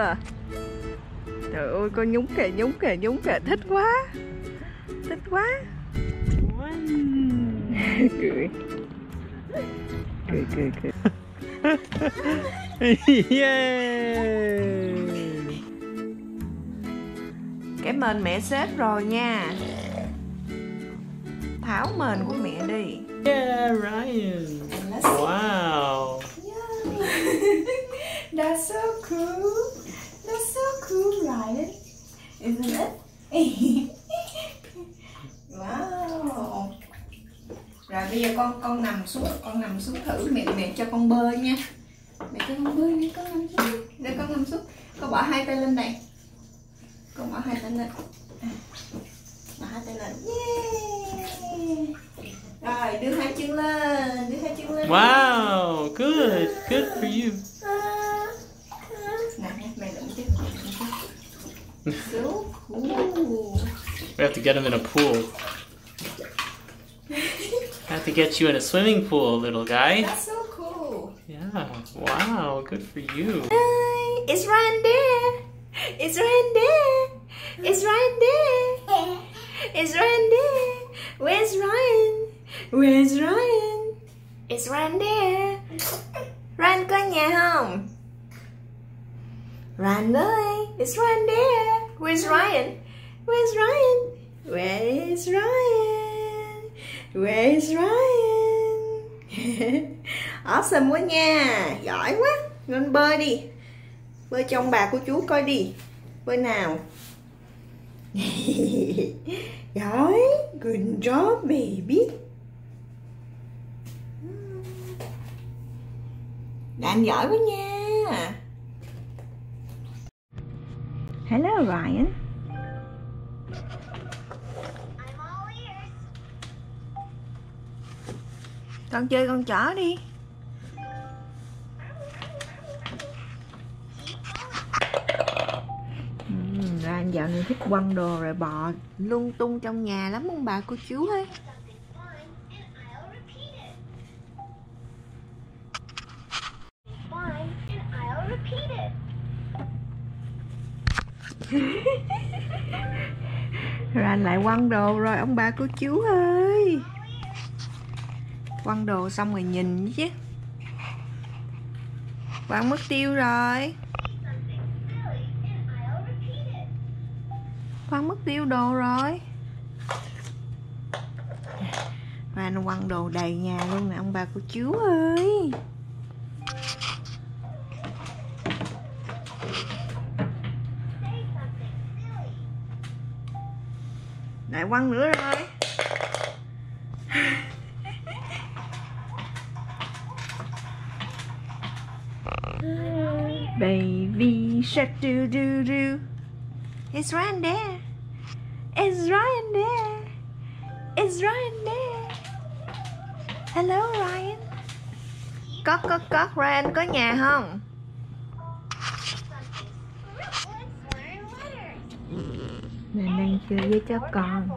À. Trời ơi con nhúng kìa nhúng kìa nhúng kìa thích quá Thích quá Cười Cười cười cười yeah. Cái mền mẹ xếp rồi nha Tháo mền của mẹ đi Yeah, Ryan. Wow. That's so cool. Cool, Ryan. Isn't it? wow. Rồi bây giờ con con nằm xuống, con nằm xuống thử mẹ mẹ cho con bơi nha. Mẹ cho con bơi nha, con nằm xuống. Để con nằm xuống. Con bỏ hai tay lên đây. Con bỏ hai tay lên. Bỏ hai tay lên. Yeah. Rồi đưa hai chân lên, đưa hai chân lên. Wow. Good. Good for you. We have to get him in a pool. I have to get you in a swimming pool, little guy. That's so cool. Yeah. Wow. Good for you. It's Ryan there. It's Ryan there. It's Ryan there. It's Ryan there. Where's Ryan? Where's Ryan? It's Ryan there. Ryan có nhà không? Ryan ơi, it's Ryan there. Where's Ryan? Where's Ryan? Where is Ryan? Where is Ryan? awesome quá nha, giỏi quá. Nên bơi đi. Bơi trong bà của chú coi đi. Bơi nào. giỏi, good job baby. Anh giỏi quá nha. Hello Ryan. Con chơi con chó đi. Ừ, ra anh dạo này thích quăng đồ rồi bò lung tung trong nhà lắm ông bà cô chú it. Rồi anh lại quăng đồ rồi ông bà cô chú ơi Quăng đồ xong rồi nhìn chứ. Quăng mất tiêu rồi. Quăng mất tiêu đồ rồi. Và nó quăng đồ đầy nhà luôn nè, ông bà cô chú ơi. Lại quăng nữa rồi. Baby, shark, doo doo doo. It's Ryan there. It's Ryan there. It's Ryan there. Hello, Ryan. Có có có, Ryan có nhà không? Let's. Nè đang chơi với chó con.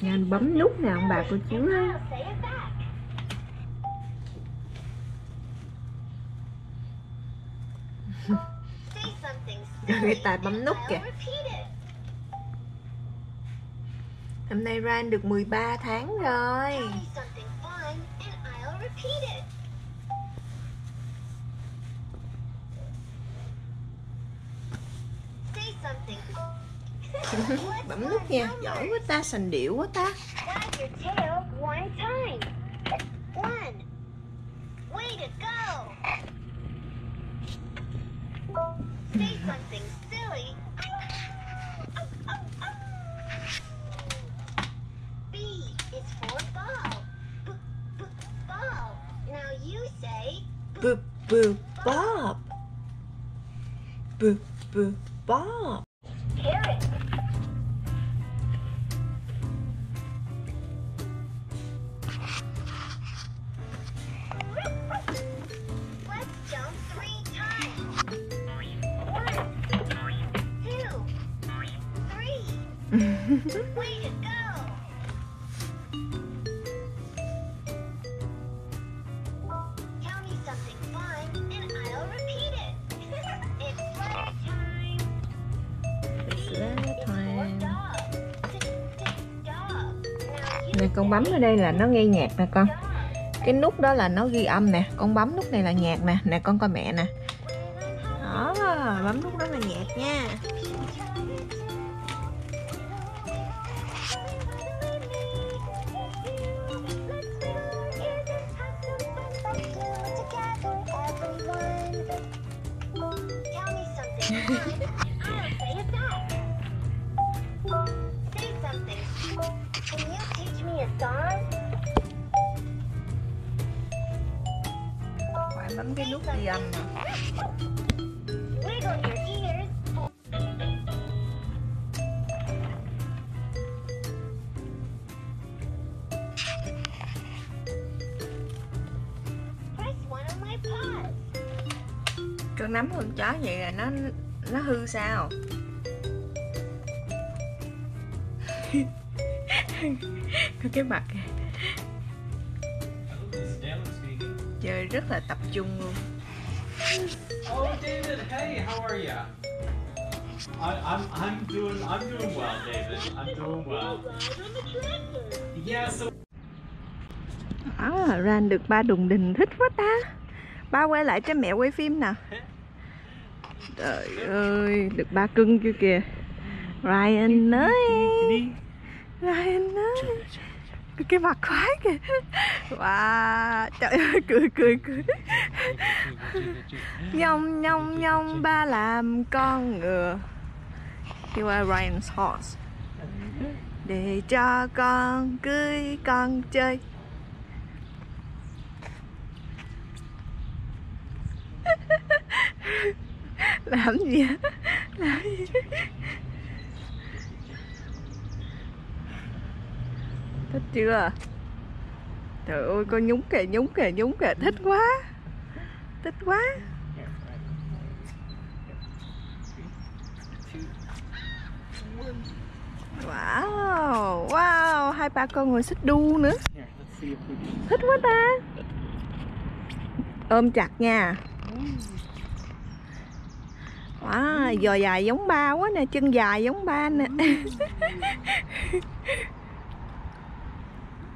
Nên bấm nút nè ông bà cô chú á. Người ta bấm nút kìa. Hôm nay Ryan được 13 tháng rồi Bấm nút nha. Giỏi quá ta sành điệu quá ta. Way to go. Say something silly. Oh, oh, oh, b is for ball. B- b- ball. Now you say Boo boo Bob Boo boo Bob nè con bấm ở đây là nó nghe nhạc nè con. Cái nút đó là nó ghi âm nè. Con bấm nút này là nhạc nè. Nè con coi mẹ nè. Đó bấm nút đó là nhạc nha. Tell me Wiggle your ears. Press one of my paws. con nắm con chó vậy là nó nó hư sao có cái mặt chơi rất là tập trung luôn. Oh, David, hey, how are you? I, I'm I'm doing I'm doing well, David. I'm doing well. Yeah, so à, Ran được ba đùng đình thích quá ta. Ba quay lại cho mẹ quay phim nè trời ơi được ba cưng chưa kìa. Ryan ơi Ryan ơi. Cái, cái mặt khoái kìa. Wow trời ơi cười cười cười. Nhông nhông nhông ba làm con ngựa. Here are Ryan's horse. Để cho con cưới con chơi. Làm gì làm gì thích chưa? Trời ơi con nhúng kìa nhúng kìa nhúng kìa. Thích quá. Thích quá. Wow wow hai ba con ngồi xích đu nữa. Thích quá ta. Ôm chặt nha. Wow, giò dài giống ba quá nè, chân dài giống ba nè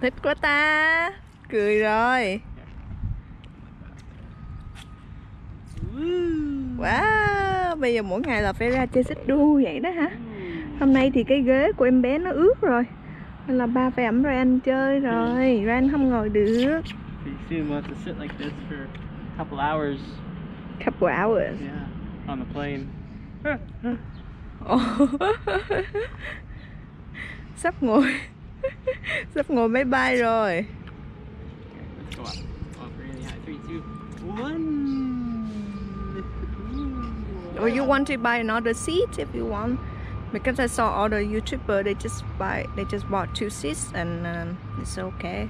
Thích quá ta. Cười rồi. Wow, bây giờ mỗi ngày là phải ra chơi xích đu vậy đó hả? Hôm nay thì cái ghế của em bé nó ướt rồi. Nên là ba phải ẩm Ran chơi rồi. Ran không ngồi được. Couple hours. Couple hours. Yeah, on the plane. Sắp ngồi sắp ngồi máy bay rồi Let's go up. Up really high. Three, two, one. or you want to buy another seat if you want because I saw other YouTuber they just buy they just bought two seats and um, it's okay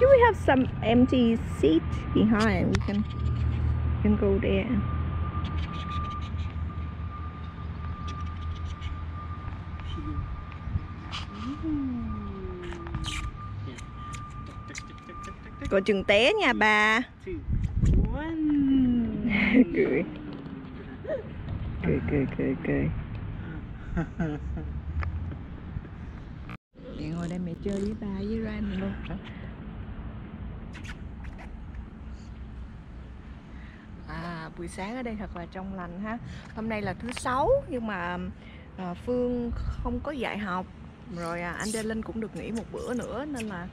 you we have some empty seat behind we can we can go there cô chừng té nha bà cười. Cười cười cười cười. Mẹ ngồi đây mẹ chơi với ba với Ran luôn à buổi sáng ở đây thật là trong lành ha. Hôm nay là thứ sáu nhưng mà à, Phương không có dạy học rồi à, anh Đê Linh cũng được nghỉ một bữa nữa nên là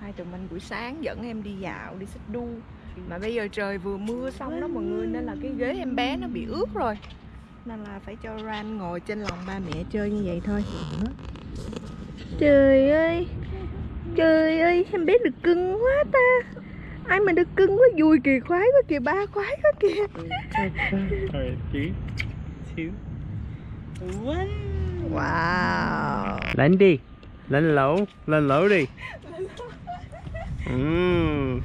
hai tụi mình buổi sáng dẫn em đi dạo đi xích đu mà bây giờ trời vừa mưa xong đó mọi người nên là cái ghế em bé nó bị ướt rồi nên là phải cho Ran ngồi trên lòng ba mẹ chơi như vậy thôi trời ơi trời ơi em bé được cưng quá ta ai mà được cưng quá vui kìa khoái quá kìa ba khoái quá kìa Alright, three, two, one. Wow Lên đi. Lên lẩu. Lên lẩu đi. Mm.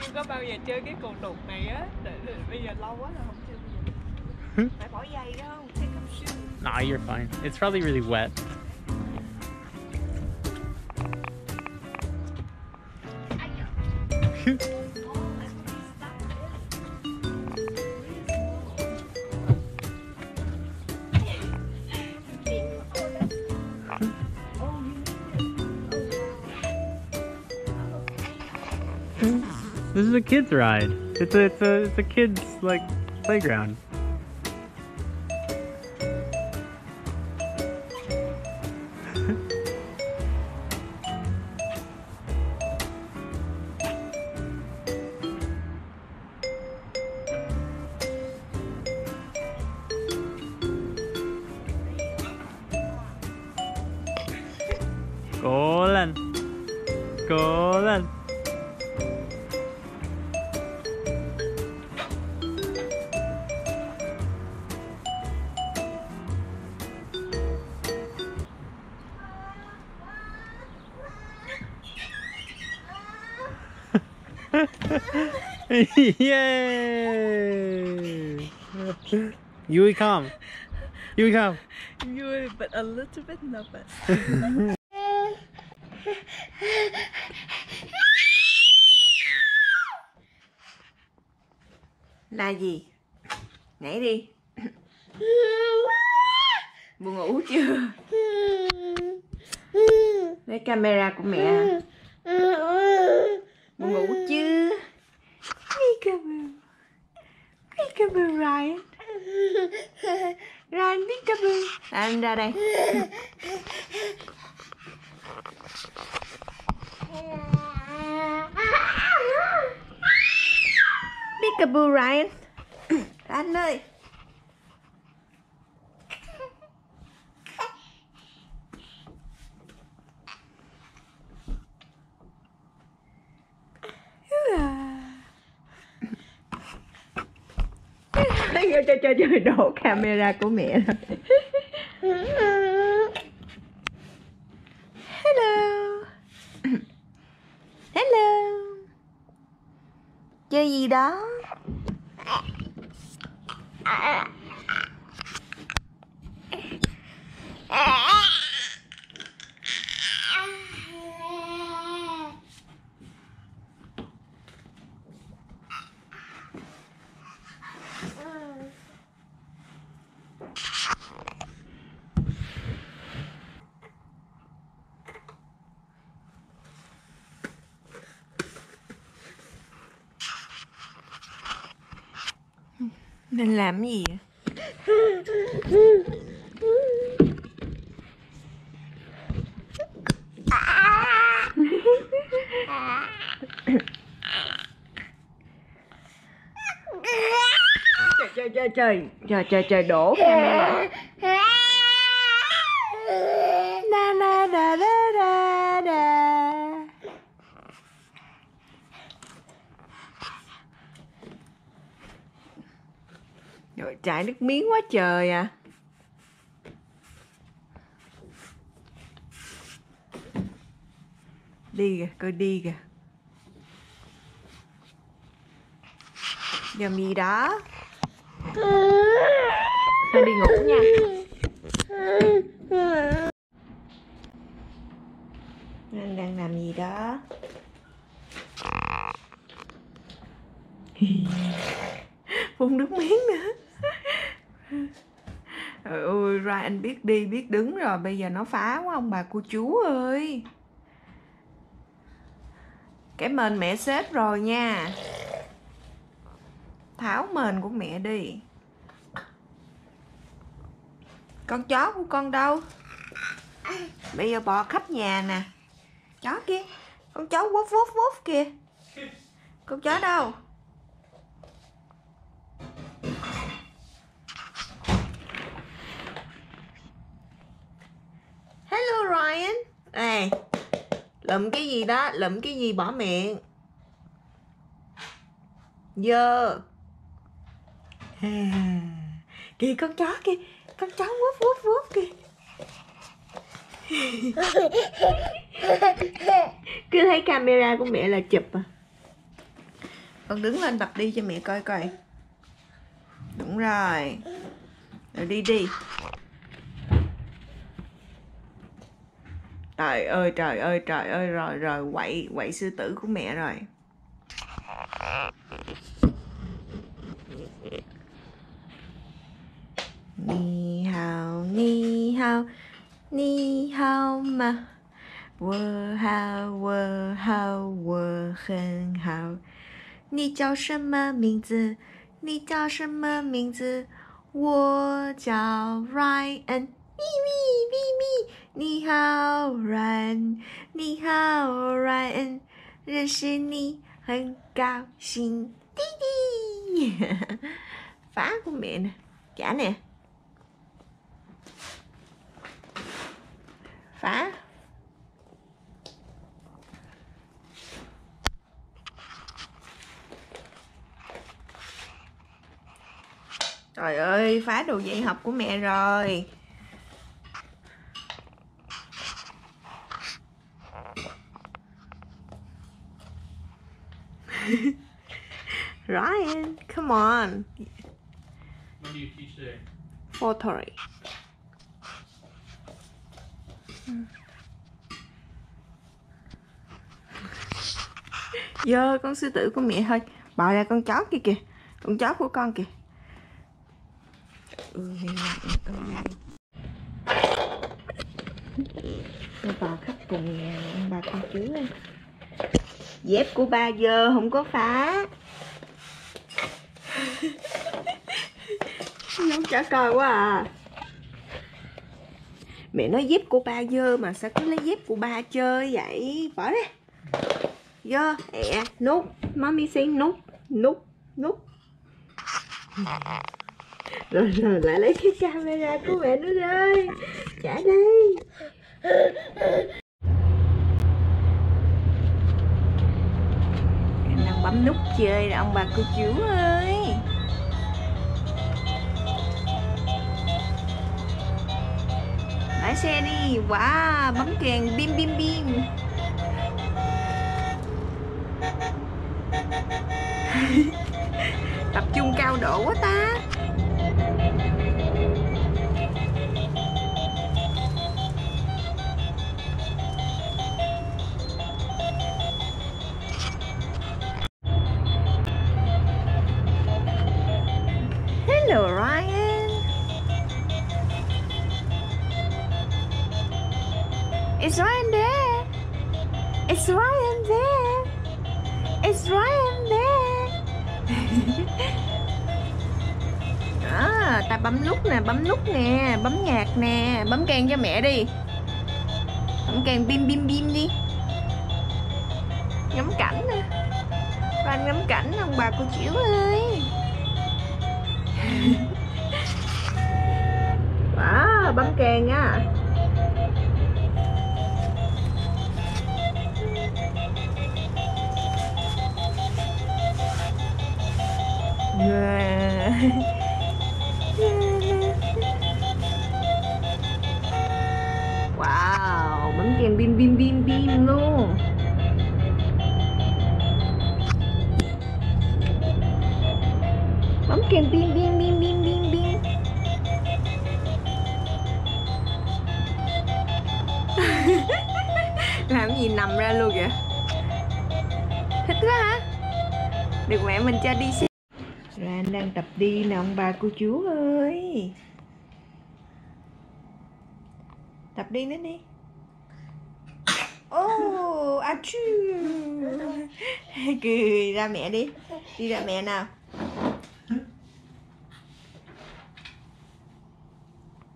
chưa có bao giờ chơi cái cầu đục này á bây giờ lâu quá là không chơi bây giờ phải bỏ giày đó không take off shoes Nah, you're fine. It's probably really wet. a kids ride. It's a it's a it's a kids like playground. Yay! Yui come. Yui come. Vui, but a little bit nervous. là gì? Nhảy đi. Buồn ngủ chưa? Lấy camera của mẹ. Buồn ngủ chưa? Peekaboo. Peekaboo Ryan. Ryan Peekaboo. Anh ra đây. Peekaboo Ryan. Anh ơi. Cho chơi trời đổ camera của mẹ rồi. Hello. Hello. Chơi gì đó? Làm gì? Trời trời trời trời. Trời trời trời đổ camera. Chảy nước miếng quá trời à. Đi kìa, coi đi kìa. Giờ gì đó. Thôi đi ngủ nha. Anh đang làm gì đó. Phun nước miếng nữa ôi ra anh biết đi, biết đứng rồi, bây giờ nó phá quá ông bà cô chú ơi. Cái mền mẹ xếp rồi nha. Tháo mền của mẹ đi. Con chó của con đâu? Bây giờ bò khắp nhà nè. Chó kia, con chó vuốt vuốt vuốt kìa. Con chó đâu? Hello Ryan. Ê, lụm cái gì đó, lụm cái gì bỏ miệng. Dơ. À, kìa con chó kìa, con chó vuốt vuốt vuốt kìa. Cứ thấy camera của mẹ là chụp à. Con đứng lên tập đi cho mẹ coi coi. Đúng rồi. Rồi đi đi. Trời ơi trời ơi trời ơi rồi rồi quậy quậy sư tử của mẹ rồi. Ni hao ni hao ni hao mà wo hao wo hao wo hen hao 你叫什么名字？你叫什么名字？我叫 Ryan。 咪咪咪咪，你好，Ryan。你好，Ryan。认识你很高兴，弟弟。phá của mẹ nè, trả nè. Phá. Trời ơi, phá đồ dạy học của mẹ rồi. Ryan, come on. What do you teach today? Pottery. Dơ con sư tử của mẹ thôi Bỏ ra con chó kia kìa Con chó của con kìa Ừ. Tôi vào khắp cùng nhà bà con ơi Dép của ba giờ không có phá. Giống trả coi quá à. Mẹ nói dép của ba dơ mà sao cứ lấy dép của ba chơi vậy? Bỏ đi. Dơ, ẹ, nút. Mommy xin nút, nút, nút. Rồi rồi lại lấy cái camera của mẹ nữa đây, Trả đây Em đang bấm nút chơi nè, ông bà cô chú ơi. Lái xe đi wow bấm kèn bim bim bim. Tập trung cao độ quá ta. Bấm nút nè, bấm nút nè, bấm nhạc nè, bấm kèn cho mẹ đi. Bấm kèn bim bim bim đi. Ngắm cảnh nè. Ryan ngắm cảnh ông bà cô chiếu ơi. à bấm kèn nha. Yeah. bấm bim bim bim bim luôn. Bấm kèn bim bim bim bim bim bim. Làm gì nằm ra luôn vậy, Thích quá hả? Được mẹ mình cho đi xe rồi anh đang tập đi nè ông bà cô chú ơi. Tập đi nữa đi. Ô, à achoo. Cười ra mẹ đi. Đi ra mẹ nào.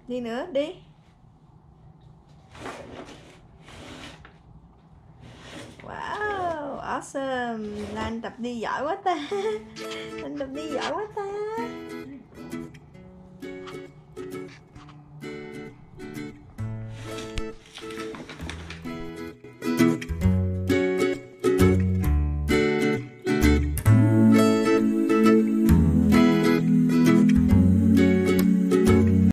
Đi nữa, đi. Wow, awesome. Là anh tập đi giỏi quá ta. Anh tập đi giỏi quá ta.